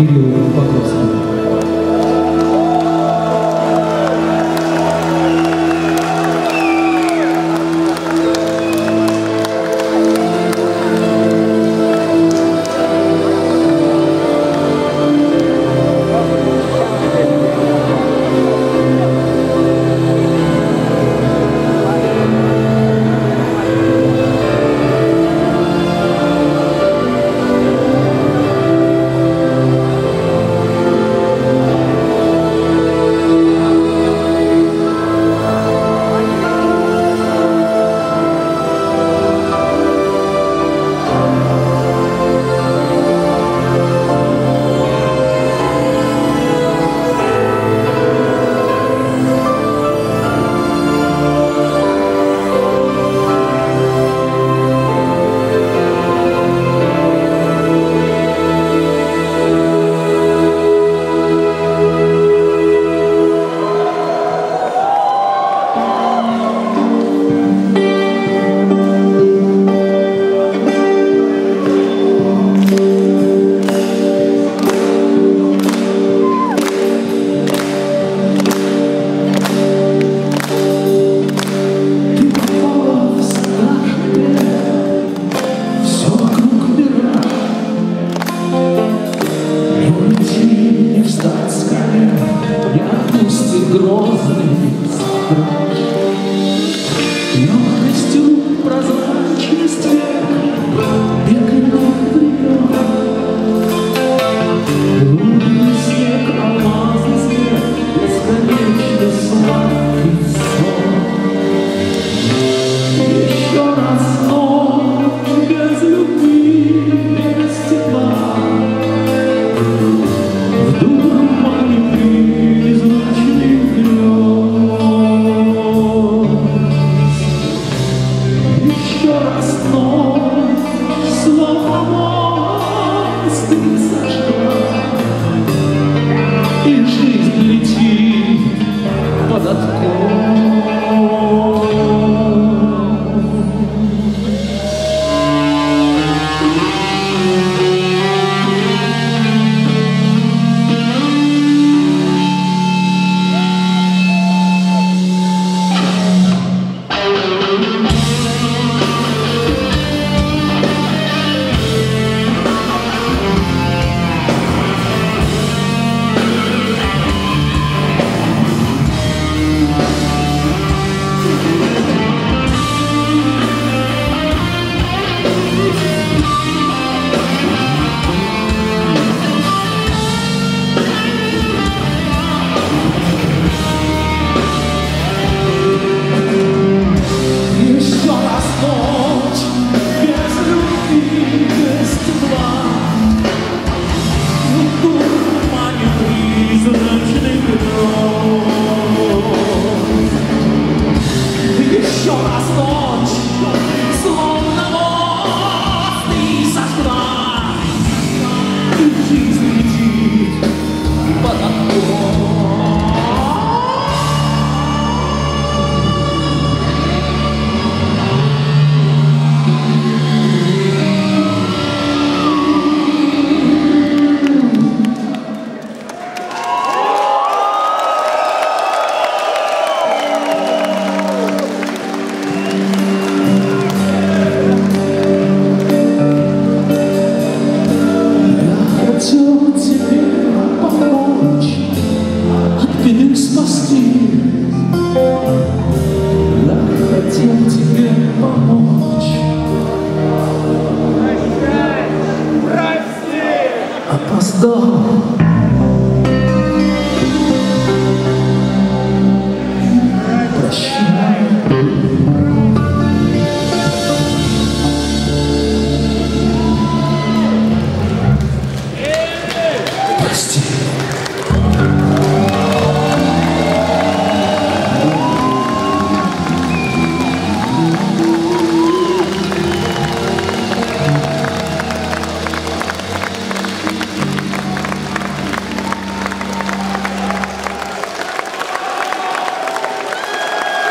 aquilo Wilson. жизнь летит под окном. Apostle